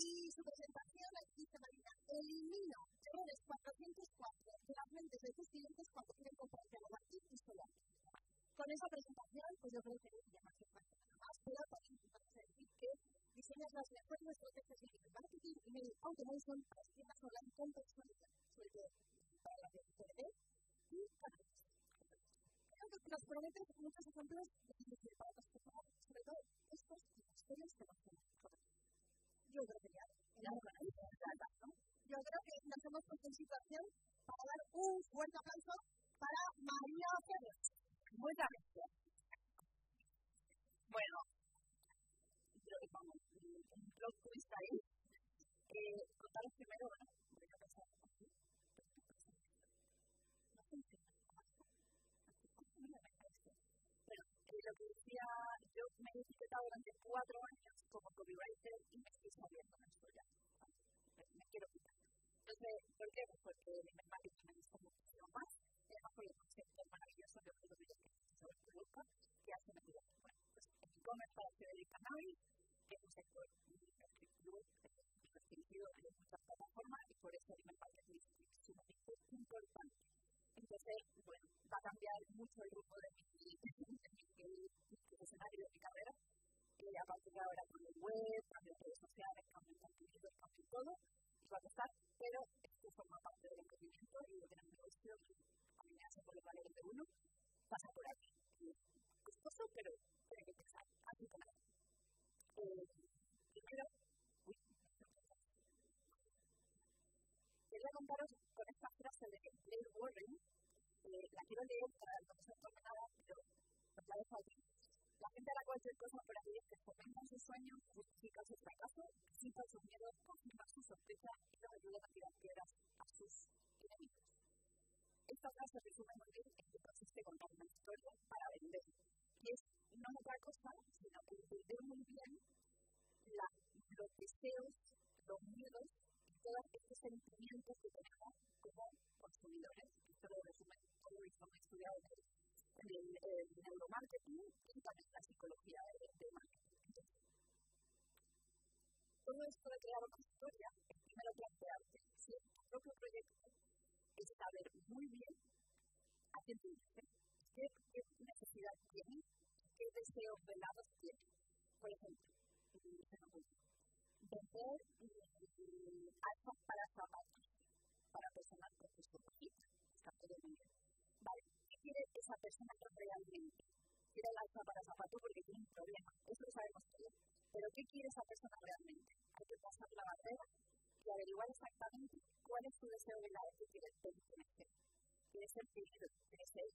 Y su presentación aquí dice Marina, elimino errores 404 de las mentes de tus clientes cuando quieren comprarte algo aquí y solo Con esa presentación, pues yo creo que ya falta nada más, pero también podemos decir que diseñas las mejores estrategias de marketing y mail automation para las tiendas online con personalidad, sobre todo para la de y canales. Creo que nos promete muchos ejemplos de para las personas, sobre todo estos y historias que nos Yo creo que ya, ya ¿no? Yo creo que nos hemos puesto en situación para dar un fuerte aplauso para María Pérez. Muchas gracias. Bueno, creo que vamos, un blog twist ahí. Eh, contaros primero, bueno, voy a pasar aquí. No funciona. Bueno, lo que decía, yo me he etiquetado durante cuatro años como copywriter y me estoy saliendo en esto ya. Me quiero quitar. Entonces, ¿por qué? Pues porque el marketing me gusta muchísimo más. Y además por el concepto maravilloso de los que sobre el producto que hace metido. Bueno, pues el e-commerce para hacer el cannabis, es un sector muy restrictivo, restringido en muchas plataformas y por eso el marketing es sumamente importante. Entonces, bueno, va a cambiar mucho el grupo de mi, escenario de mi carrera. Y a partir de ahora con el web, cambio de redes sociales, cambio contenido, cambio todo, y va a costar, pero esto forma parte del emprendimiento y de gran negocio y a mí me hace por los valores de uno, pasa por aquí. Es costoso, pero tiene que empezar, así que nada. Eh, primero, quería contaros con esta frase de Blair Warren, la quiero leer para no se tome nada, pero la dejo aquí. La gente hará cualquier cosa por aquellos que fomentan sus sueños, justifican su fracaso, disipan sus miedos, confirman su sospecha y los ayudan a tirar piedras a sus enemigos. Esta frase resume muy bien en qué consiste contar una historia para vender. Y es no otra cosa, sino entender muy bien la, los deseos, los miedos todos estos sentimientos que tenemos como consumidores. Esto lo resume todo lo que hemos estudiado en el, el, neuromarketing y también la psicología del marketing. todo esto de crear una historia primero plantearte si es tu propio proyecto es saber muy bien a quién te qué, qué necesidad tiene, qué deseos velados tiene. Por ejemplo, vender alzas para zapatos, para personas con discapacidad. Vale, ¿qué quiere esa persona realmente? Quiere el alza para zapatos porque tiene un problema, eso lo sabemos todos. Pero ¿qué quiere esa persona realmente? Hay que pasar la barrera y averiguar exactamente cuál es su deseo de la que quiere pertenecer. Quiere ser querido, quiere ser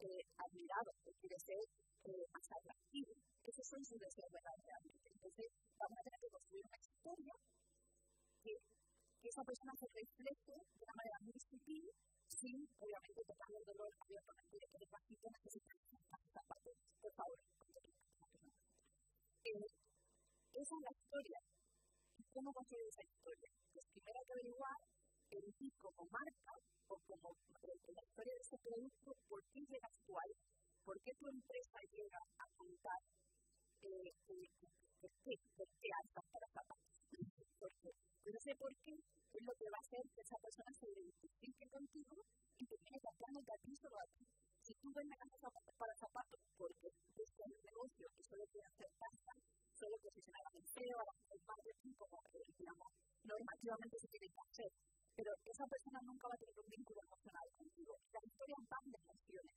eh, admirado, quiere ser eh, más atractivo. Esos son sus deseos realmente. Entonces, vamos a tener que construir una historia que, que esa persona se refleje de una manera muy sutil, sin, obviamente, tocar el dolor abiertamente de que el bajito necesita zapatos. Por favor, eh, esa es la historia. ¿Y cómo construir esa historia? Pues primero hay que averiguar en ti como marca o como la historia de ese producto, por qué llega actual, por qué tu empresa llega a contar eh, por qué, por qué para zapatos. Porque no sé por qué es lo que va a hacer que esa persona se identifique contigo y te viene contando a ti solo a ti. Si tú vendes zapatos para zapatos porque es un negocio y solo quieres hacer pasta, solo posicionar a SEO, a el marketing como, eh, digamos, normativamente se tiene que hacer. Pero esa persona nunca va a tener un vínculo emocional contigo. Las historias van de emociones.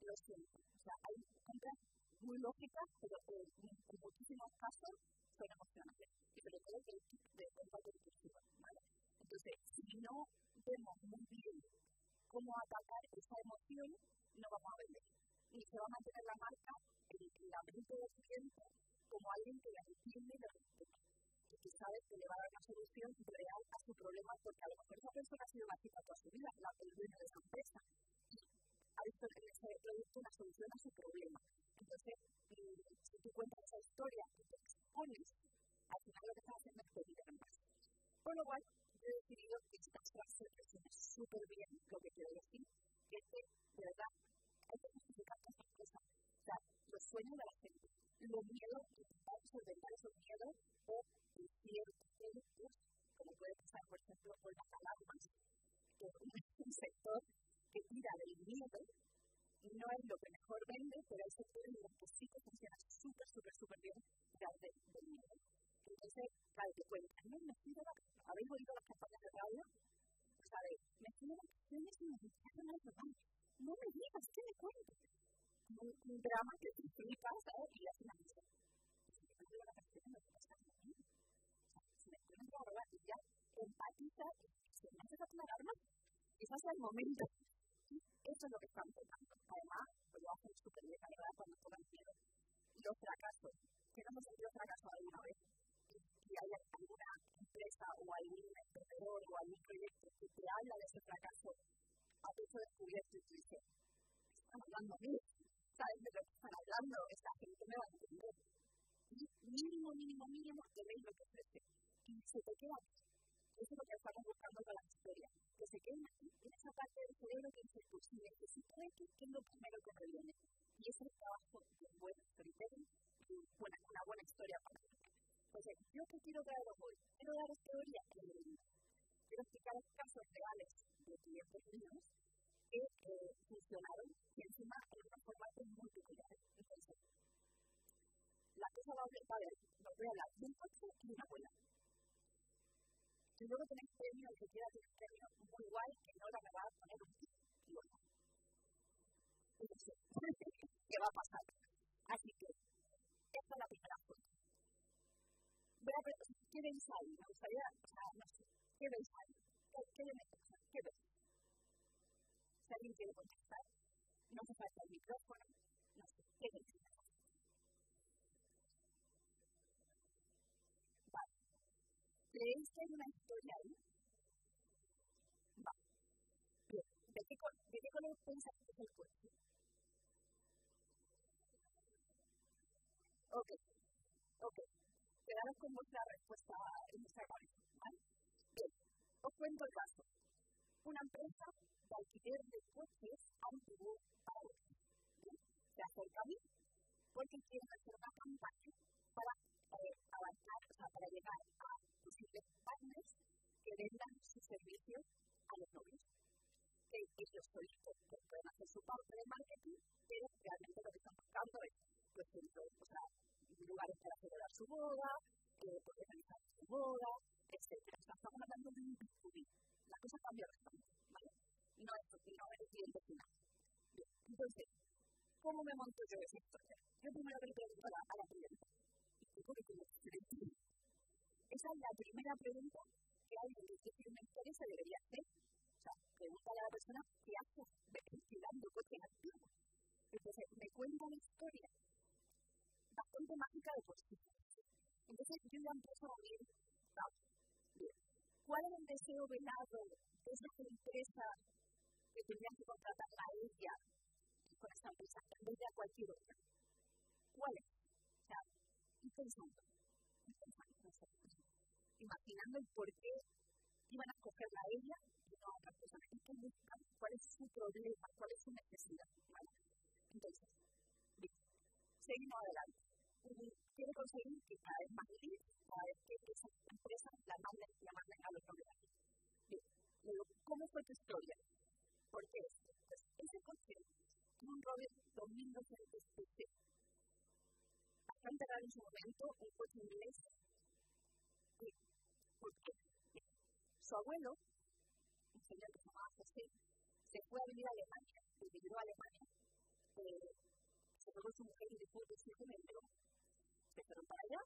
Lo siento. O sea, hay compras muy lógicas, pero eh, en muchísimos casos son emocionales. Y sobre todo que de compra compulsiva. ¿vale? Entonces, si no vemos muy bien cómo atacar esa emoción, no vamos a vender. Y se va a mantener la marca en la mente del cliente como alguien que la entiende y la respeta. Y que sabe que le va a dar una solución real a su problema, porque a lo mejor esa persona ha sido mágica toda su vida, la, el de esa empresa. Y ha visto en ese producto una solución a su problema. Entonces, si tú cuentas esa historia y te expones, al final lo que estás haciendo es pedir más. Por lo cual, yo he decidido que esta frase súper bien pero hay sectores en los que sí que funciona súper, súper, súper bien tirar del miedo. Entonces, claro, te me fui de. ¿Habéis oído las campañas de radio? ¿Sabéis? Me fui de y me dijeron No me digas, ¿qué me cuentas? Un, drama que te flipas, ¿sabes? Y hace una. Si me de me pasa a mí. O sea, si me y ya empatiza y se me una alarma, es el momento. Que hablando? Esta gente me va a entender. Mínimo, mínimo, mínimo, te veis lo que ofrece. Y se te queda eso es lo que estamos buscando con la historia. Que se queden aquí, en esa parte del cerebro que dice, pues si necesito X, ¿qué es lo primero que me viene? Y ese es el trabajo de un buen storytelling y una, buena historia para mí. Entonces, ¿yo qué quiero daros hoy? Quiero daros teoría clínica. Quiero explicar casos reales de clientes míos que eh, funcionaron y encima en una formato muy peculiar. Entonces, la cosa va a a hablar de un coche y una abuela. Y luego tenéis premio, el que quiera tener premio muy guay, que no la va a poner un y bueno. ¿Qué va a pasar? Así que, esta es la primera foto. ¿qué veis ahí? Me gustaría, o sea, no sé, ¿qué veis ahí? ¿Qué, qué, qué veis? Si alguien quiere contestar, no se falta el micrófono, no sé, ¿qué veis? Vale. ¿Creéis que hay una historia ahí? Vale. ¿De qué, de qué color pensáis que es el coche? Ok. Ok quedaros con vuestra respuesta en esta cabeza. ¿vale? Bien, os cuento el caso. Una empresa de alquiler de coches antiguo para otros. Se acerca a mí porque quieren hacer una campaña para eh, avanzar, o sea, para llegar a posibles partners que vendan sus servicios a los novios. Que ellos solitos pueden hacer su parte de marketing, pero realmente lo que están buscando es, pues, o sea, lugares para celebrar su boda, eh, poder realizar su boda, etc. O sea, estamos hablando de un B2B. La cosa cambia bastante, ¿vale? No es, no el cliente final. Bien, entonces, ¿cómo me monto yo esa historia? Yo primero le pregunto a la, a la cliente, ¿y qué currículum? Esa es la primera pregunta que alguien que tiene una historia se debería hacer. O sea, pregúntale a la persona qué hace investigando coches activos. Entonces, me cuenta la historia bastante mágica de por sí. Entonces yo ya empiezo a ver, ¿cuál es el deseo velado de esa empresa que tendría que contratar a ella con esa empresa en a cualquier otra? ¿Cuál es? O sea, y pensando, y pensando, imaginando el por qué iban a escogerla a ella y no a otra persona. ¿Y? ¿Cuál es su problema? ¿Cuál es su necesidad? Entonces, seguimos adelante quiere conseguir que cada vez más leads, cada vez que esas empresas la manden, la manden a los novedades. Bien, ¿cómo fue tu historia? ¿Por qué esto? Pues ese coche tiene un Robert 2200 PC. Bastante raro en su momento, un coche inglés. ¿Por qué? Su abuelo, un señor que se llamaba José, se fue a vivir a Alemania, vivió a Alemania, eh, se fue con su mujer y después de siete metros se fueron para allá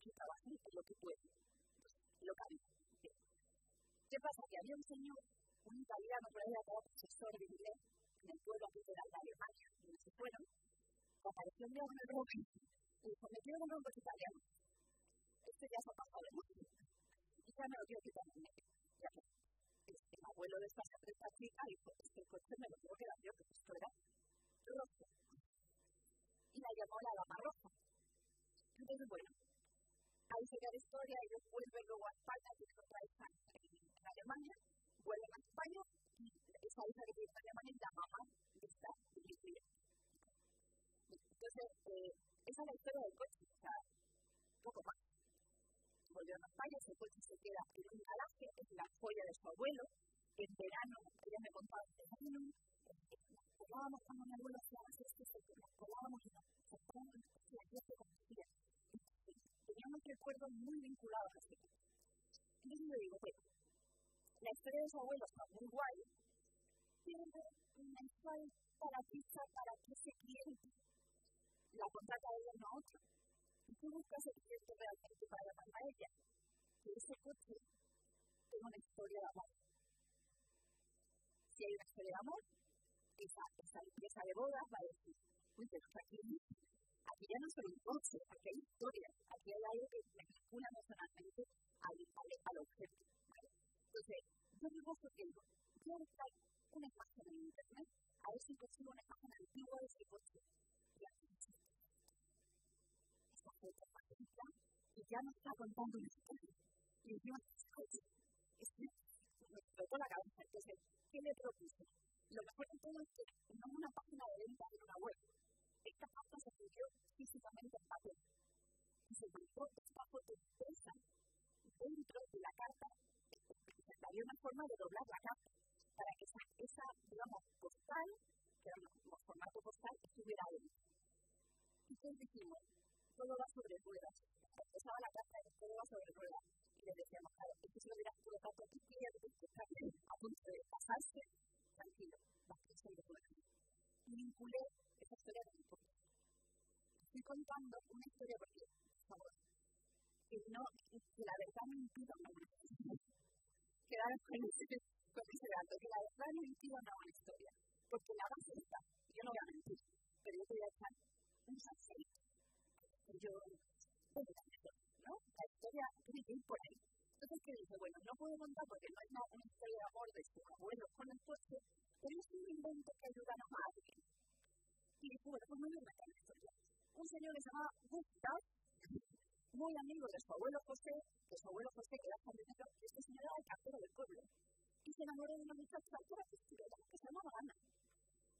y trabajan en lo que pueden, localmente. ¿Qué pasa? Que había un señor, un italiano, por ahí acá, profesor de inglés, en el pueblo que era de Alemania, donde se fueron, que apareció un día con el Robin y dijo, me quiero comprar un coche italiano. Este ya se ha pasado de mundo. Y ya me lo quiero quitar en medio. Ya que el abuelo de esta, esta chica dijo, este coche me lo quiero quedar yo, porque esto era rojo. Y la llamó la dama roja. Entonces, bueno, ahí se la historia, ellos vuelven luego a España, que en Alemania, vuelven a España y esa hija que vive en Alemania es la mamá de esta Entonces, eh, esa es la historia del coche, o sea, poco más. Volvieron a España, ese coche se queda en un garaje, es la joya de su abuelo, en verano, ella me contaba, en verano, nos colábamos cuando mi abuelo hacía las fiestas, nos colábamos y nos. Teníamos recuerdos muy vinculados a ese coche. Entonces yo digo, bueno, la historia de su abuelo está muy guay, pero mensual para pizza para que ese cliente la contrata ella, no a otro. Y tú buscas el cliente realmente para llamar a ella. Que ese coche tenga una historia de amor. Si hay una historia de amor, esa, esa empresa de bodas va a decir, uy, pero aquí, aquí ya no solo un aquí hay historia, aquí hay algo que me vincula emocionalmente al, al, al objeto. ¿vale? Entonces, yo digo que digo, quiero buscar una imagen en internet, a ver si consigo una imagen antigua de ese coche. Y aquí esta foto magnífica y ya nos está contando una historia. Y yo, coche, es que me explotó la cabeza. Entonces, ¿qué le propuse? Lo mejor de todo es que no una página de venta en una web. Esta página escribió físicamente en papel. Y se montó esta foto impresa dentro de la carta. Había una forma de doblar la carta para que esa, esa digamos, postal, que era un formato postal, estuviera ahí. Y entonces dijimos, todo va sobre ruedas. Empezaba la carta y todo va sobre ruedas. Y le decíamos, claro, es que si lo hubieras colocado aquí, pierdes que está a punto de pasarse, tranquilo, vas a sobre ruedas. Y vinculé esa historia un poco. Estoy contando una historia porque, por favor, que, no, que la verdad me impida una buena historia. Quedaron con ese, con ese dato, que la verdad impida una buena historia. Porque la base está, yo no voy a mentir, pero yo voy a echar un salseito yo, ¿no? La historia tiene que ir por ahí. Entonces, ¿qué dice? Bueno, no puedo contar porque no es una, una historia de amor de su abuelo con el coche, pero es un invento que ayuda a alguien. Un señor que se llamaba Gustav, muy amigo de su abuelo José, de su abuelo José, que era jardinero, y este señor era el cartero del pueblo. Y se enamoró de una muchacha que era que se llamaba Ana.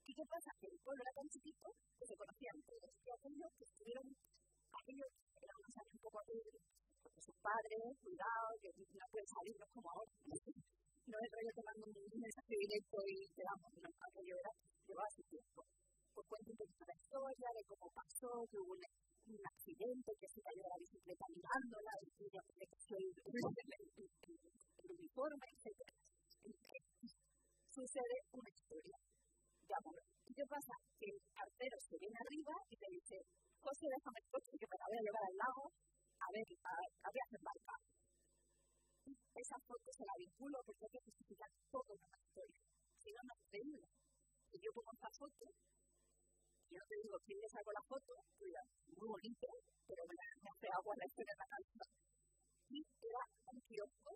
¿Y qué pasa? Que el pueblo era tan chiquito que se conocían todos. Y aquellos que estuvieron aquellos eran unos años un poco aburridos, porque sus padres, cuidado, que no pueden salirnos como ahora. No es rollo tomando un mensaje directo y te damos, no, aquello era, llevaba su tiempo. Pues un poquito la historia de cómo pasó, que hubo un, accidente, que se cayó la bicicleta mirándola, y que ella le cayó el, uniforme, etc. Sucede una historia de amor. ¿Y qué pasa? Que el cartero se viene arriba y te dice, José, déjame el coche que me la voy a llevar al lago a ver, a, a ver embarcar. Esa foto se la vinculo porque hay que justificar todo una historia. Si no, no es creíble. Y yo pongo esta foto, yo te digo, ¿quién le saco la foto? Cuida, muy bonito, pero me, me hace agua la historia en la cabeza. Y era un kiosco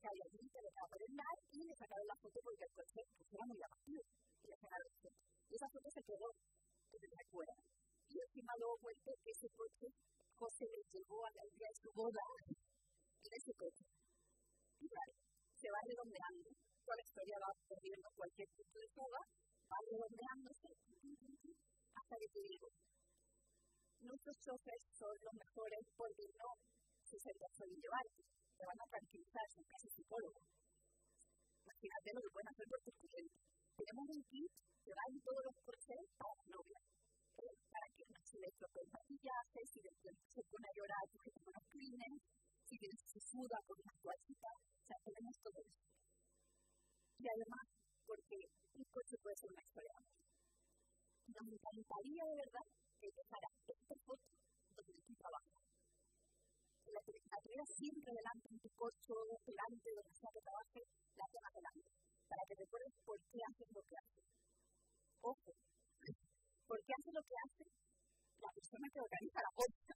que había allí que le mar y le sacaron la foto porque el coche pues, era muy llamativo. Y le sacaron la foto. Y esa foto se quedó, que se recuerda y encima luego cuento que ese coche José le llevó a la día de su boda en ese coche. Y claro, se va redondeando. Toda la historia va perdiendo cualquier punto de fuga, va redondeándose hasta que te digo, nuestros choferes son los mejores porque no se sientan solo llevarte, te van a tranquilizar, son casi psicólogos. Imagínate lo que pueden hacer por tus clientes. Tenemos un kit que va en todos los coches para las novias para que no se le toquen maquillaje, si después se pone a llorar porque se pone crímenes, si tienes se suda con una toallita, o sea, tenemos todo eso. Y además, porque un coche puede ser una historia de amor. Nos encantaría de verdad que dejara esta foto donde tú trabajas. La, la tuviera siempre delante en tu coche, delante donde sea que trabajes, la tengas delante, para que recuerdes por qué haces lo que haces. Ojo, ¿Por qué hace lo que hace la persona que organiza la cosa?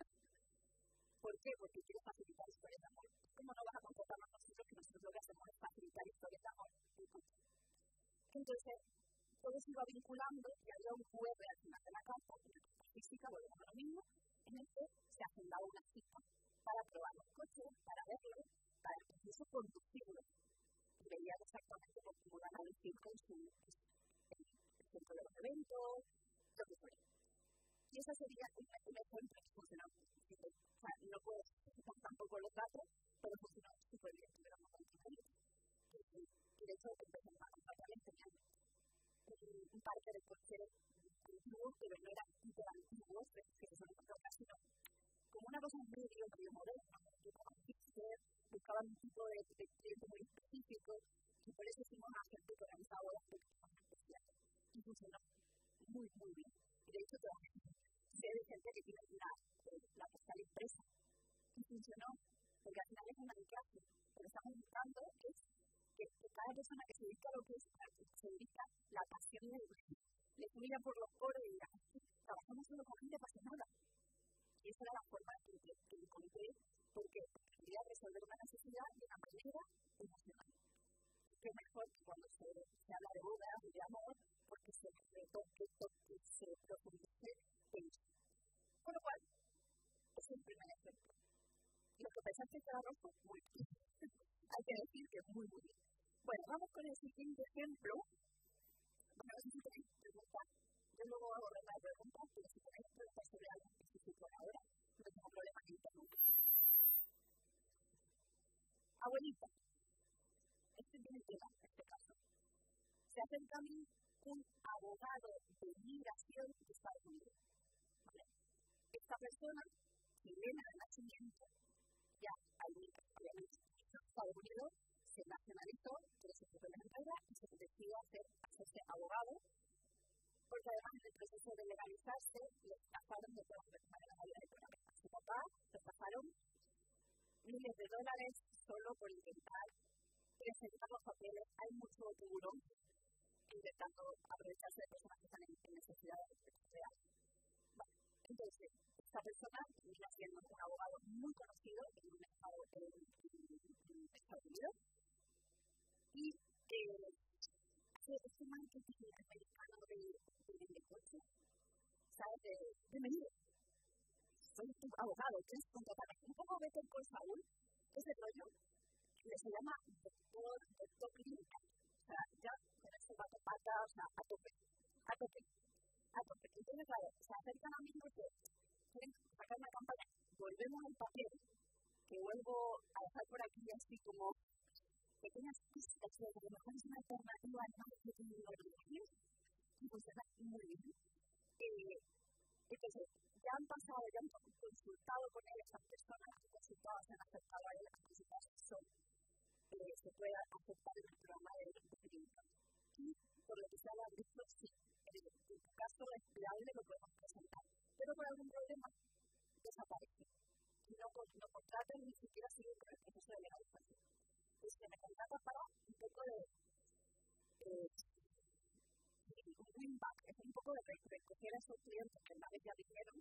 ¿Por qué? Porque quiere facilitar historias de amor. ¿Cómo no vas a comportarnos nosotros que nosotros lo que hacemos es facilitar historias de amor? Entonces, todo se iba vinculando y había un QR al final de la carta, física, volvemos a lo mismo, en el que se agendaba una cita para probar los coches, para verlos, para incluso conducirlos. Y veían exactamente cómo iban a decir con su, centro de los eventos, lo que fuera. Y ese sería un, ejemplo que funcionó. O sea, no puedo tampoco los datos, pero funcionó súper bien. Y de hecho, empezó a acompañar enseñando un parque de coches antiguos, pero no eran hiper antiguos, que se suelen encontrar, sino como una cosa muy medio moderna, que como hipster, buscaban un tipo de, cliente muy específico, y por eso hicimos a gente que organizaba las películas especiales. Y funcionó muy, muy bien. Y de hecho, sé de gente que tiene la, la postal impresa. Y funcionó, porque al final es una clase. Lo que estamos buscando es que, que, cada persona que se dedica a lo que es, que se dedica, la pasión le, le fluya por los poros y trabajamos solo con gente apasionada. Y esa era la forma que, que, que porque quería resolver una necesidad de una manera emocional. Que mejor que cuando se, habla de bodas y de amor, porque se retoque, porque se profundice en eso. Con lo cual, es el primer ejemplo. Lo que pensaste que era rojo, muy bien. Hay que decir que es muy, muy bien. Bueno, vamos con el siguiente ejemplo. Bueno, si tenéis preguntas. Yo luego hago la preguntas, pero si tenéis preguntas sobre algo específico ahora, no tengo problema en interrumpir. Abuelita, este tiene tema en este caso. Se acerca a mí un abogado de migración de Estados Unidos. ¿vale? Esta persona, chilena de nacimiento, ya obviamente en Estados Unidos, se nacionalizó, pero se fue la entrega y se decidió hacer, hacerse abogado, porque además en el proceso de legalizarse le pasaron de todas las maneras la vida económica. A su papá le pasaron miles de dólares solo por intentar presentar los papeles. Hay mucho tiburón intentando aprovecharse de personas que están en, necesidad real. Bueno, entonces, esta persona termina siendo un abogado muy conocido en un estado en, Estados Unidos y eh, hace este marketing americano de, de, de coche, ¿sabes? De, bienvenido, soy tu abogado, tienes que contratarme. Un poco vete con Saúl, ese rollo, que se llama doctor, doctor clínica. O sea, ya con eso va a pata, o sea, a tope, a tope, a tope. Entonces, claro, se acercan a mí porque quieren sacar una campaña. Volvemos al papel, que vuelvo a dejar por aquí así como pequeñas pistas que a lo mejor es una alternativa al más que tiene y funciona muy bien. Eh, entonces, ya han pasado, ya han consultado con él esas personas, han consultado, se han aceptado a él, han consultado son, eh, se puede aceptar en el programa de clínica. Y por lo que se ha visto, sí, en tu caso es viable, lo podemos presentar. Pero por algún problema, desaparece. Y no, no contratan ni siquiera sigue con el proceso de legalización. Entonces, se me contrata para un poco de eh, un win es un poco de recoger a esos clientes que una vez ya dijeron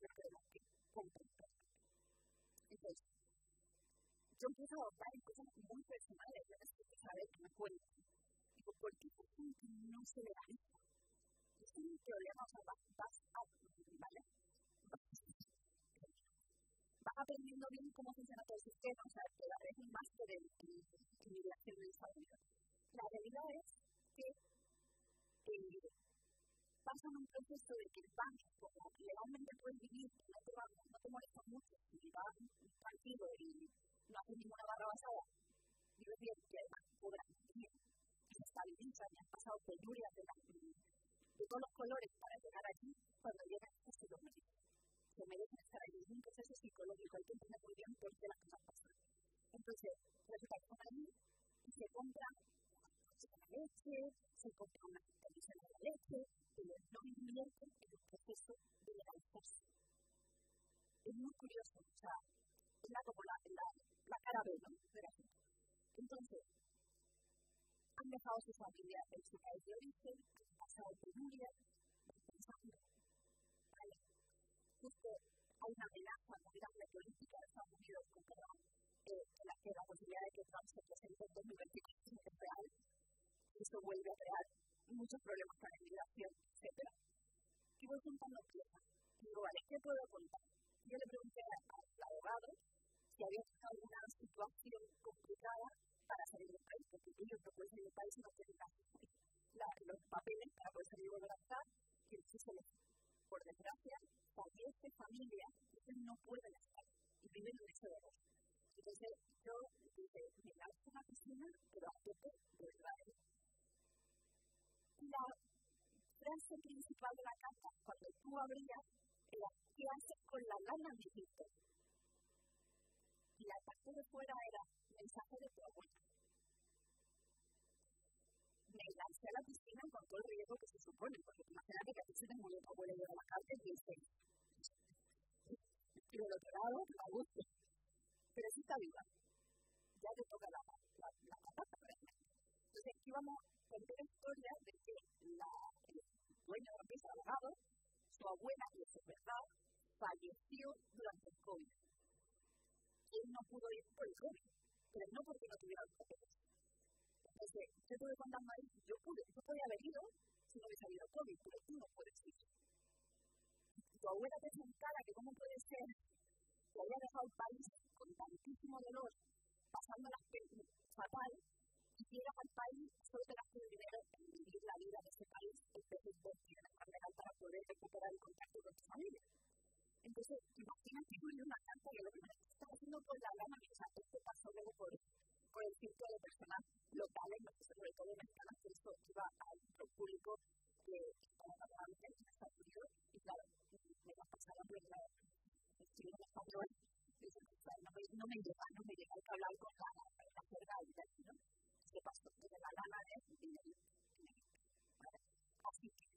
que queremos que compren. Entonces, yo empiezo a ahorrar en cosas muy personales, yo necesito saber que me cuentan. Digo, ¿por qué esta gente no se legaliza? Es un problema, o sea, vas, vas a, ¿vale? Aprendiendo bien cómo funciona todo el sistema, o sea, te daré un máster en, migración en Estados Unidos. La realidad es que eh, pasan un proceso de que el banco, como legalmente puedes vivir, no te, va, no te molesta mucho, y vas tranquilo y no haces ninguna barra basada, vives bien y además cobras bien, se estabiliza, y has pasado penurias de, de todos los colores para llegar allí, cuando llegas a se lo mereces. Se merecen estar allí. Es un proceso psicológico, hay que entender muy bien por qué las cosas pasan. Entonces, resulta que están allí y se compran la leche, se compra una televisión de la leche, pero no invierten en el proceso de legalizarse. Es muy curioso, o sea, es la, como la, la, la cara B, ¿no? Entonces, han dejado su familia en su país de origen, han pasado penurias, van pensando, vale, justo hay una amenaza muy grande política de Estados Unidos contra eh, la, que la posibilidad de que Trump se presente en 2024 es real, eso vuelve a crear muchos problemas para la inmigración, etc. Y voy juntando piezas. Digo, vale, ¿qué puedo contar? Yo le pregunté al abogado si había alguna situación complicada para salir del país, porque ellos no pueden salir del país y no tienen los papeles para poder salir y volver a estar, y entonces, por desgracia, fallece familia, ellos no pueden estar y viven en ese dolor. Entonces, yo dije, me lanzo a la piscina, pero a tope de verdad. La frase principal de la carta, cuando tú abrías, era, ¿qué haces con la lana, mijito? Y la parte de fuera era, mensaje de tu abuela me lancé a la piscina con todo el riesgo que se supone, porque imagínate que a ti se te murió tu abuelo de la cárcel y dice, y del otro lado, la gusto. Pero sí está viva. Ya te toca la, la, la patata. Entonces, aquí vamos a contar la historia de que la, el dueño de la empresa, abogado, su abuela, y eso es verdad, falleció durante el COVID. Él no pudo ir por el COVID, pero no porque no tuviera los papeles porque yo tuve contar mal, yo pude, yo podía haber ido si no hubiese habido COVID, pero tú no puedes ir. Tu abuela te cara que cómo puede ser que haya dejado el país con tantísimo dolor, pasando las fatal, y llegas al país, solo te el dinero en vivir la vida de ese país, en vez de invertir en el para poder recuperar el contacto con tu familia. Entonces, imagínate tú en una carta que lo que me estás haciendo por la lana, sea, esto pasó luego por por el círculo de personas locales, sobre todo mexicanas, que eso iba al público que estaba normalmente en Estados Unidos, y claro, me la pasaron por la escribir en español, y no me, llega, no me llega, hay que hablar con la, la jerga y tal, ¿no? ¿Qué pasó? Desde la lana de Así que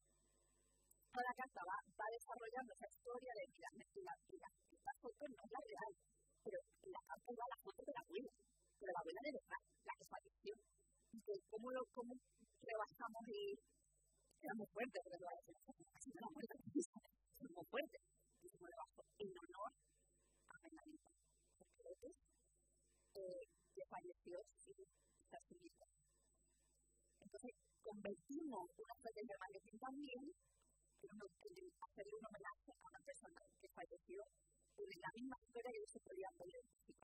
toda la carta va, desarrollando esa historia de mira, mira, mira, esta foto no es la real, pero la carta va la foto de la abuela pero la abuela de verdad, la que falleció. Y que cómo, lo, cómo rebasamos y era muy fuerte, porque lo decir, así no era muerte, es muy fuerte. Y se rebasó en honor a Bernadita, porque eh, que falleció sin estar su vida. Entonces, convertimos una estrategia de marketing también en hacerle un homenaje a una persona que falleció en la misma que ellos se ver identificados.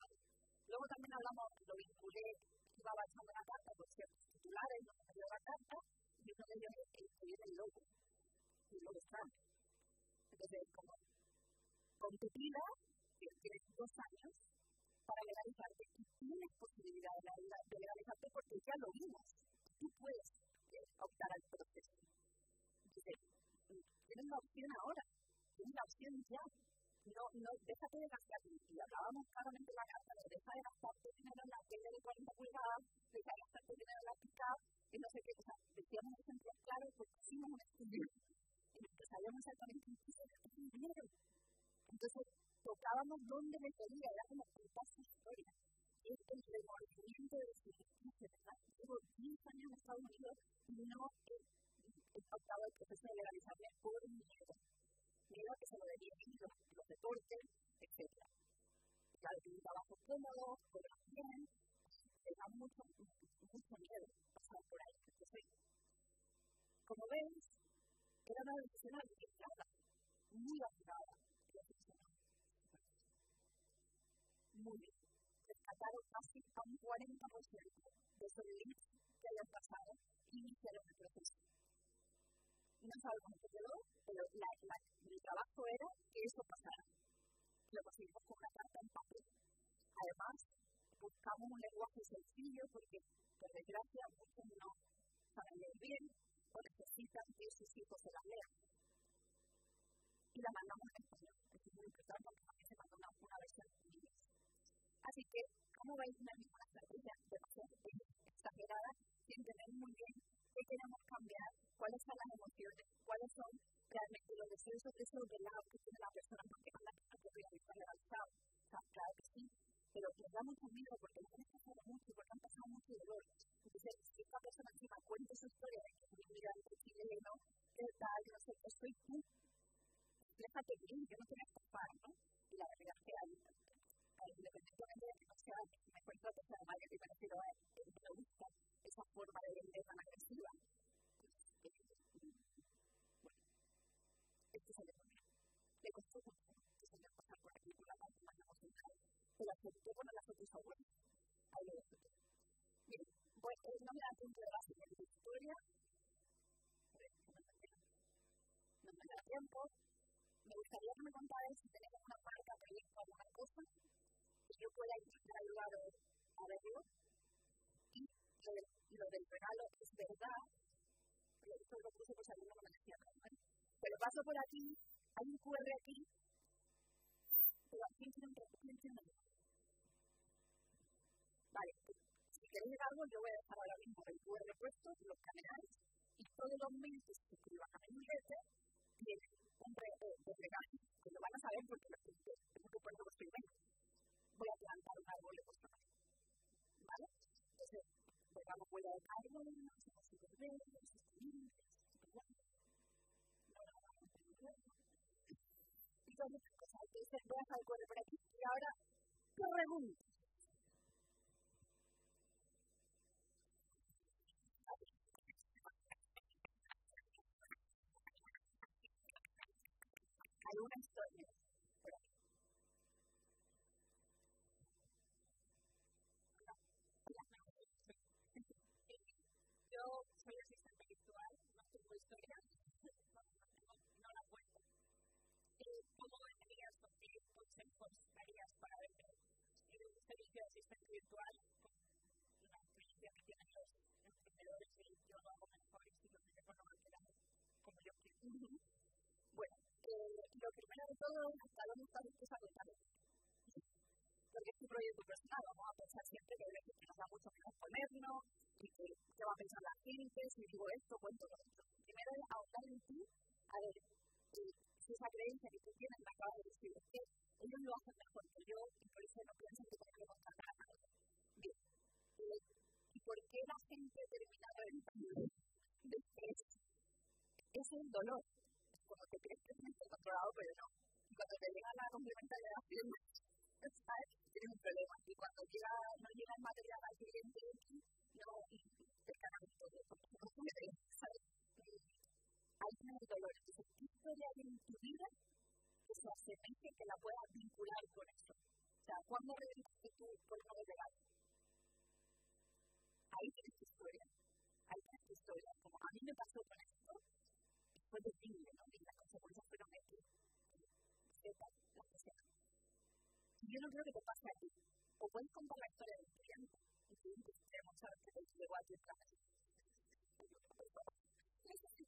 Luego también hablamos, lo vinculé, iba avanzando la carta por ciertos titulares, no me dio la carta, y uno de ellos es el que viene el logo, y logo está. Entonces, como que tienes dos años, para legalizarte, y tienes posibilidad de, de legalizarte porque ya lo vimos, tú puedes eh, optar al proceso. Entonces, tienes la opción ahora, tienes la opción ya, no, no, déjate de gastar, y hablábamos claramente en la carta, de deja de gastarte dinero en la tele de 40 pulgadas, deja de gastarte dinero en la pica, y no sé qué, o sea, decíamos ejemplos claros porque hicimos un estudio en el que sabíamos exactamente en qué se gastaba dinero. Entonces, tocábamos dónde me podía, era como contar su historia. Es el remordimiento de los de ¿verdad? Llevo 10 años en Estados Unidos y no he, optado el proceso de legalizarme por miedo que se lo deriven los, los deportes, etc. Claro, tiene un trabajo cómodo, cobran bien, te da mucho, mucho miedo pasar por ahí. Entonces, como ves, era una decisión arriesgada, muy arriesgada. Muy bien. Rescataron casi a un 40% de esos leads que habían pasado y iniciaron el proceso no sabemos qué quedó, pero la, la, mi trabajo era que eso pasara. Lo conseguimos con una carta en papel. Además, buscamos un lenguaje sencillo porque, por desgracia, muchos no saben leer bien o necesitan que sus hijos se la lean. Y la mandamos en español. Es muy importante porque también se mandó una, una versión en inglés. Así que, como veis, no hay ninguna estrategia demasiado exagerada sin entender muy bien qué queremos cambiar cuáles son las emociones, cuáles son realmente los deseos, esos lado que tiene la persona porque anda a realizar realizado. O sea, claro que sí, pero que da mucho porque no han pasado mucho, porque han pasado mucho dolor. Entonces, si esta persona encima cuenta su historia de que es un inmigrante chileno, qué tal, no sé, qué soy tú, déjate bien, yo no te voy a ¿no? Y la verdad es que hay, forma de que me gustaría que me contarais si tenemos una marca, proyecto, alguna cosa, que yo pueda intentar ayudaros a verlo. Y lo, de, lo del regalo es verdad, pero esto lo puse alguno no me decía ¿vale? Pero paso por aquí, hay un QR aquí, pero aquí tiene un tiene Vale, si queréis algo, yo voy a dejar ahora mismo el QR puesto, lo escaneáis, y todos los meses que suscriban a mi newsletter tienen un regalo, que lo van a saber porque lo tengo que poner los primeros. Voy a plantar un árbol de vuestro ¿Vale? Entonces, pegamos huella de carbono, somos súper verdes, no, no. Y todas estas cosas. Entonces, voy a dejar el correo por aquí. Y ahora, preguntas. alguna historia. Yo soy asistente virtual, no tengo historia, no, la cuento. ¿Cómo vendrías con qué consejos darías para verte un servicio de asistente virtual con la experiencia que tienen los emprendedores y yo lo hago mejor y si lo que no como yo quiero? Bueno, lo primero de todo es hasta dónde está dispuesto a contar porque es un proyecto personal, vamos a pensar siempre que hay que nos da mucho menos ponernos y que qué va a pensar la gente, si digo esto, cuento lo otro. Primero es ahondar en ti, a ver, si esa creencia que tú tienes la acabas de decir, es que ellos lo hacen mejor que yo y por eso no piensan que tengo que contratar a nadie. Bien, ¿y por qué la gente termina reventando? Después, es el dolor como te crees que tienes controlado, pero no. Y cuando te llega la complementaria de las piernas, ¿sabes? Tienes un problema. Y cuando llega, no llega el material al cliente, no, te cagan todo. No puede, ¿sabes? Historia tu vida que se asemeje, que la puedas vincular con eso? O sea, ¿cuándo reventaste tú por no llegar? Ahí tienes tu historia. Ahí tienes tu historia. Como a mí me pasó con esto, fue terrible, ¿no? Y las consecuencias fueron sean. Y yo no creo que te pase a ti. O puedes contar la historia del estudiante y tú queremos saber que te llegó a tu.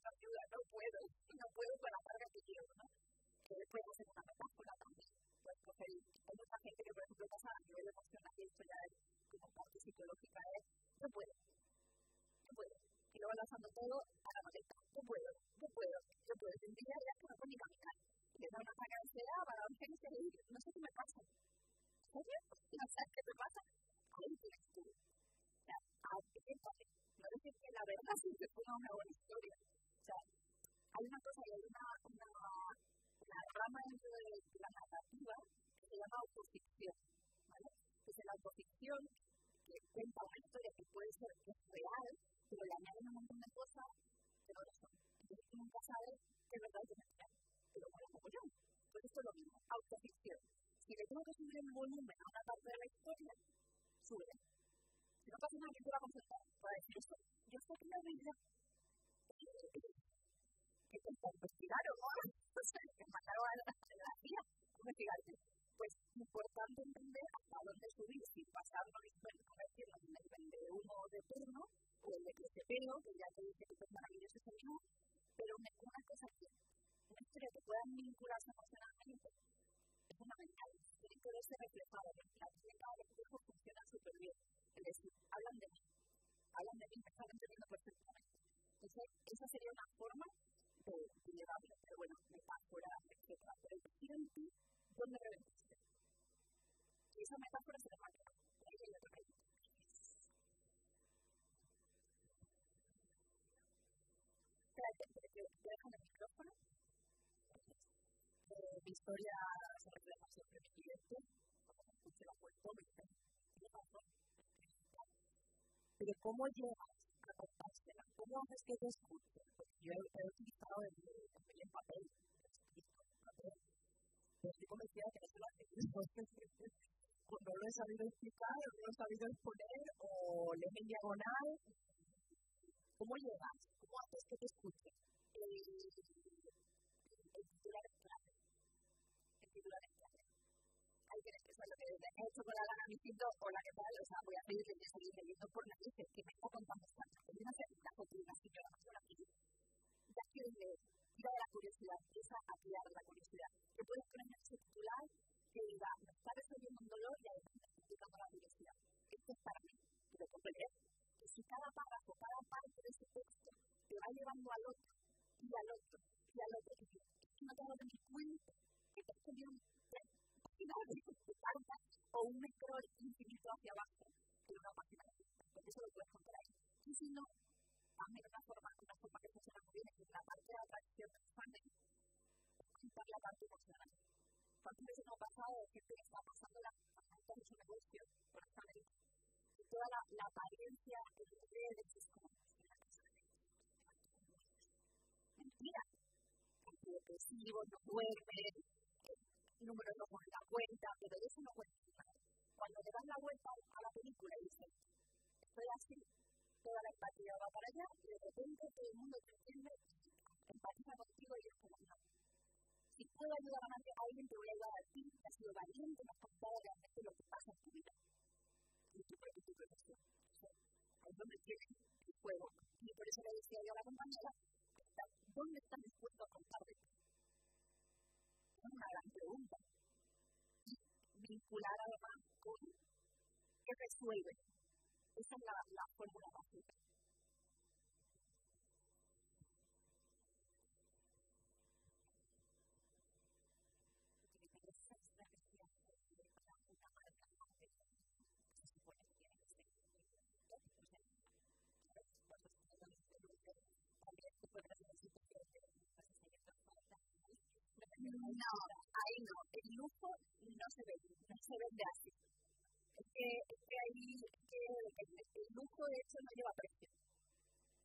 Necesito ayuda, no puedo, no puedo con la carga que quiero, ¿no? Que después hacer una metáfora también. Pues coger, hay mucha gente que, por ejemplo, pasa a nivel emocional y esto ya es como parte psicológica, es, no puedo, no puedo y va lanzando todo a la maleta. Yo puedo, yo puedo, yo puedo. Y un día ya que no puedo ni caminar. Y le da una ataque de ansiedad para un gente y no sé qué me pasa. ¿Serio? ¿No sabes qué te pasa? Ahí tienes tú. O sea, atrévate. No decir que la verdad siempre fue una buena historia. Hay una cosa hay una, una, una rama dentro de la narrativa que se llama autoficción. ¿vale? Entonces, la autoficción que cuenta una historia que puede ser real, pero le añaden un montón de cosas que no lo son. Entonces tú nunca sabes qué es verdad es mentira. Pero bueno, como yo. Pues esto es lo mismo, autoficción. Si le tengo que subir el volumen a una parte de la historia, sube. Si no pasa nada, ¿quién te va a consultar? Para decir esto, yo sé que la vida ¿no? O a la CIA a investigarte. Pues importante entender hasta dónde subir, si pasarlo y convertirlo en el vende humo de turno o el de que pelo, que ya te dice que es maravilloso ese menú, pero una cosa que una historia que puedan vincularse emocionalmente es fundamental. Tiene que verse reflejado. La clínica de reflejo funciona súper bien. Es decir, hablan de mí, hablan de mí, me están entendiendo perfectamente. Entonces, esa sería una forma de, de llevarlo, pero bueno, metáfora, etc. Pero el en ti, ¿dónde reventiste? Y esa metáfora se le marca. Ahí micrófono. Eh, mi historia se refleja siempre en como la. Pero ¿cómo llegas cosas de las que yo escucho. Yo he utilizado el, el papel, papel. Pero estoy convencida de que eso lo hace Cuando lo he sabido explicar, no lo he sabido exponer, o lees en diagonal, ¿cómo llegas? ¿Cómo haces que te escuchen? El, el titular es clave. El titular es clave. Ahí tienes que eso con la gana diciendo, hola, ¿qué tal? O sea, voy a seguir leyendo, seguir leyendo por narices, que me está contando. Yo no sé, una foto de una señora más aquí. Ya quiero leer, tira de la curiosidad, empieza a tirar la curiosidad. Que puedes poner ese titular que diga, me está resolviendo un dolor y además me está explicando la curiosidad. Esto es para mí, pero puedo leer. Que si cada párrafo, cada parte de ese texto te va llevando al otro, y al otro, y al otro, y no te das ni cuenta que te estoy o un scroll infinito hacia abajo en una página de porque eso lo puedes contar ahí. Y si no, también una forma, una forma que funciona muy bien es la parte de atracción del funnel, contar la parte emocional. ¿Cuántas veces no ha pasado gente que está pasando la pasando de su negocio esta y toda la, la apariencia en redes es como mentira. Antidepresivos, no duermen, números no ponen la cuenta, pero eso no cuenta. Cuando le das la vuelta a la película y dices, estoy así, toda la empatía va para allá, y de repente todo el mundo te entiende, empatiza contigo y es como, no. Si puedo ayudar a alguien, te voy a ayudar a ti, que has sido valiente, me has contado realmente lo que pasa en tu vida y tu, tu profesión. Ahí es donde el juego. Y por eso le decía yo a la compañera, ¿dónde estás dispuesto a contar de ti? Una gran pregunta. Y vincular además con qué resuelve. Esa es la, la fórmula básica. No, ahí no. El lujo no se ve, no se vende así. Es que, es que ahí, que el, lujo de hecho no lleva precio.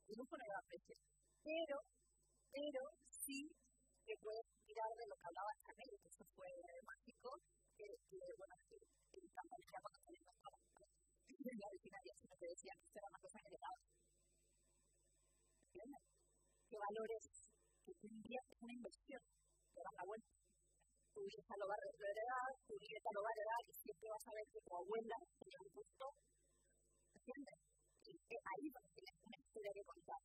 El lujo no lleva precio. Pero, pero sí que puedes tirar de lo que hablaba Chanel, que eso fue mágico, que, que bueno, que el campaña cuando salió no estaba en la originaria, sino que decía que esto era una cosa heredada. ¿Entiendes? ¿Qué valores que inviertes una inversión? Te das la vuelta. Tu hija lo va a heredar, tu nieta lo va a heredar y siempre vas a ver que tu abuela tenía un gusto. ¿Entiendes? Y ahí donde tienes una historia que contar.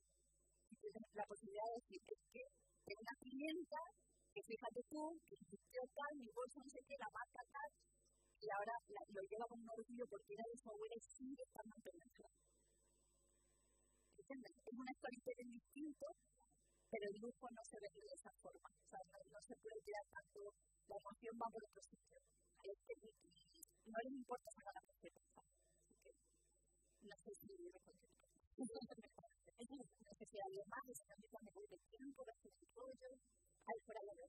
Y tienes la posibilidad de decir, es que tengo una clienta que fíjate tú, que insistió tal, mi bolso no sé qué, la marca tal, y ahora la, lo lleva con un orgullo porque era de su abuela y sigue estando en. ¿Entiendes? Es una historia distinto pero el lujo no se ve de esa forma. O sea, no, se puede tirar tanto, la emoción va por otro sitio. Este, no les importa sacar la receta. Así que no sé si me contento. no sé si alguien más, si no me voy de tiempo, de hacer el rollo, ahí fuera ella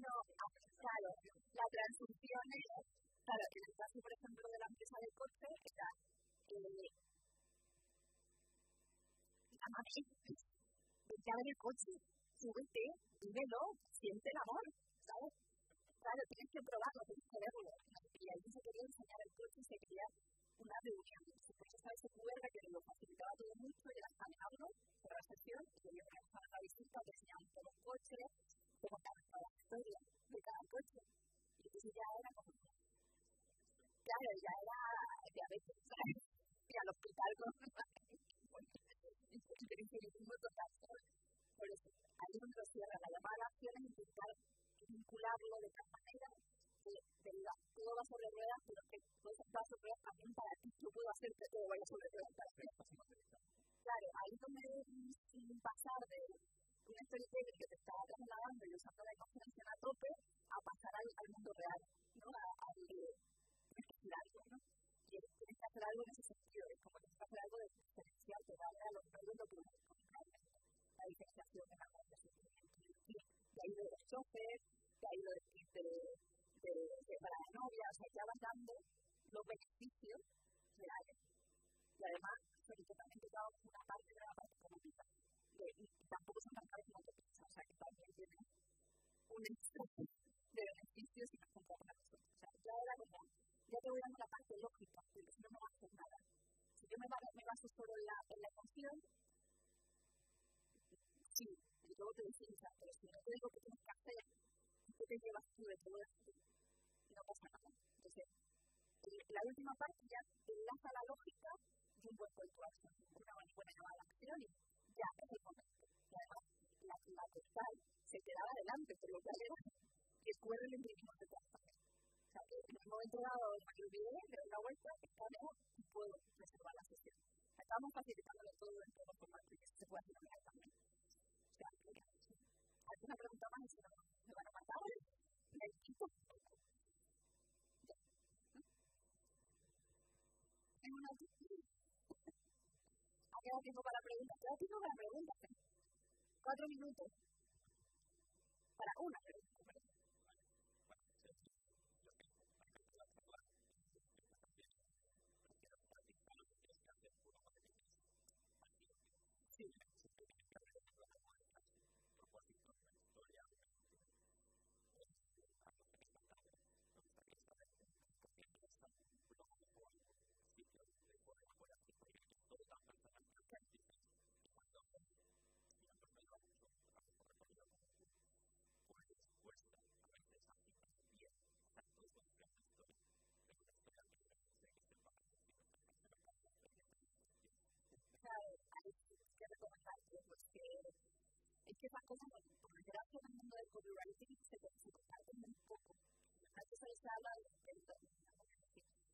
No, claro, la transición claro, en el caso, por ejemplo, de la empresa de coche, era, eh, llámame, ya en el coche, súbete, vívelo, siente el amor, ¿sabes? Claro, tienes que probarlo, tienes que verlo. Y ahí se quería enseñar el coche se quería una reunión. Por eso estaba ese QR que lo facilitaba todo mucho, y era escanearlo por la sesión, y yo me a la visita, te los coches, te contaban toda la historia de cada coche. Y entonces ya era como, claro, ya era diabetes. Y al hospital con interiorismo total. Por eso, ahí es donde cierra la llamada a la acción es intentar vincularlo de tal manera que todo va sobre ruedas, pero que todo va sobre ruedas también para ti. Yo puedo hacer que todo vaya sobre ruedas para ti. Claro, ahí donde sin pasar de una storytelling que te estaba trasladando y usando la imaginación a tope a pasar al, al mundo real, ¿no? A, a, tienes que hacer algo, ¿no? Y tienes que hacer algo en ese sentido, es como tienes que hacer algo de diferencial, que vaya a los medios lo que la diferenciación en la y de ahí de los choferes, de ahí lo de, de, de, de, para la novia, o sea, ya vas dando los beneficios reales. Y además, sobre todo también una parte de la parte y, tampoco son tan caros como piensan, o sea que también tienen un exceso de beneficios y nos conforman a. O sea, ya era como, ya te voy dando la parte lógica, porque si no, no va a hacer nada. Si yo me, me baso solo en la, en la emoción, sí, y luego te dicen, pero si no te digo que tienes que hacer, ¿qué te llevas tú de todo esto? No pasa nada. Entonces, la última parte ya enlaza la lógica de un buen cultural, una buena llamada a la acción ya es el momento. Y además, la, la total se quedaba adelante, por lo cual era que cuero le imprimimos de todas partes. O sea, que en un momento dado me olvidé, de una vuelta, escaneo y puedo reservar la sesión. Estamos facilitándole todo en todo formato y eso se puede hacer online también. O sea, que, ¿alguna pregunta más? Si no, me van a matar. Me quito. Tengo una ¿Ha quedado tiempo para preguntas? ¿Queda tiempo para preguntas? Cuatro minutos. Para una pregunta. Que que que esas cosas, por desgracia en el mundo del copywriting se, se comparten muy poco. A veces se habla de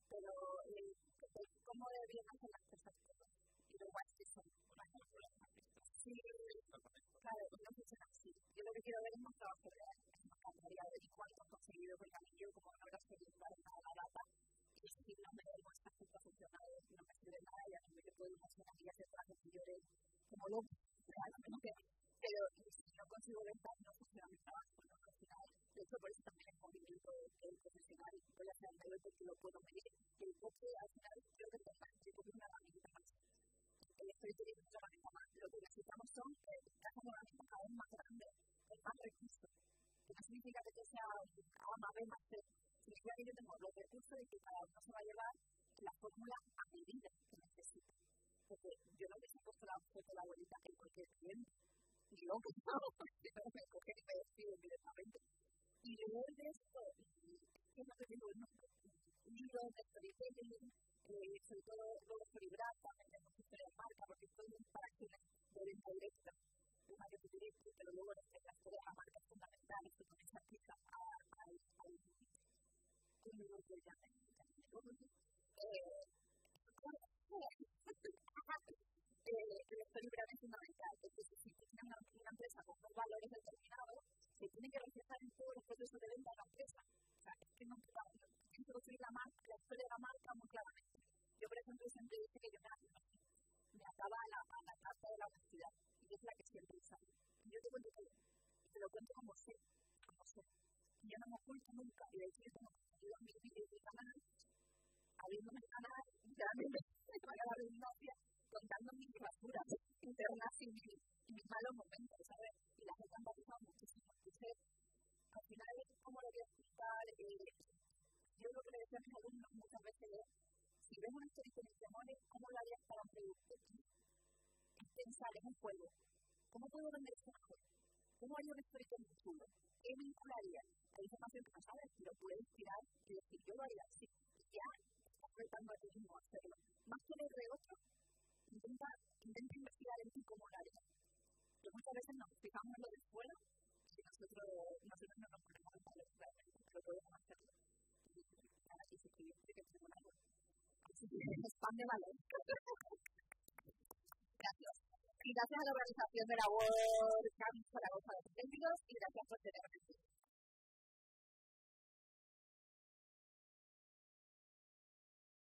pero eh, cómo deberían hacer las cosas y luego así son. Claro, no funciona así. Yo lo que quiero ver es más trabajo real. Me encantaría ver cuánto has conseguido con el como no habrás podido dar nada la data. Y si no me demuestras que esto ha funcionado, no me sirve nada y a mí me puedo imaginar que hacer trabajos que yo como loco, realmente, que, pero si no consigo ventas, no funciona mi trabajo, ¿no? Al final, de hecho, por eso también el movimiento del profesional, voy a hacer el porque lo puedo medir, el coche, al final, creo que tenga, el coche es una herramienta más. El storytelling es una herramienta más. Lo que necesitamos son eh, de herramientas vez más grandes, más recursos. Que no significa que sea A más B más C, significa que yo tengo los recursos y que cada uno se va a llevar la fórmula a medida que necesita porque yo no hubiese la foto de la abuelita en cualquier. Y yo, que no, no y me despido directamente. Y luego de esto, ¿qué es lo que digo? Libros de storytelling, eh, sobre todo luego Storybrat, también tenemos historia de marca, porque estoy para acciones de venta directa, de marketing directo, pero luego la historia de la marca es fundamental, esto también se aplica al que ya tengo. Eh, el equilibrio es fundamental, porque si tienes una, una empresa con unos valores determinados, se tiene que reflejar en todos los procesos de venta de la empresa. O sea, es que no que construir la, marca, la historia de la marca muy claramente. Yo, por ejemplo, siempre dije que yo me, me ataba a la, a la carta de la honestidad, y es la que siempre. Y yo te cuento todo, y te lo cuento como sé, como sé. Y yo no me oculto nunca, y de hecho yo tengo contenido en mi vídeo y canal, abriéndome el canal, literalmente, para la redundancia, contando mis basuras internas y mis, mis malos momentos, ¿sabes? Y la gente ha empatizado muchísimo. Entonces, al final, ¿cómo lo voy a explicar? Eh, yo lo que le decía a mis alumnos muchas veces es, si ves una historia que ¿cómo lo harías para un producto? Es pensar, en un juego. ¿Cómo puedo vender este? ¿Cómo haría una historia muy chulo? ¿Qué vincularía? Hay información que no sabes, pero puede inspirar y decir, yo lo haría así. Ya estás retando a ti mismo a hacerlo. Más que leer de otro, intenta, intenta investigar en ti como la área. Que muchas veces nos fijamos en lo de fuera y nosotros, nosotros no nos ponemos en realmente, pero podemos hacerlo. Y se escribe que tenemos algo. Así que expande valor. gracias. Y gracias a la organización de la World Camp Zaragoza de los Técnicos y gracias por tenerme aquí.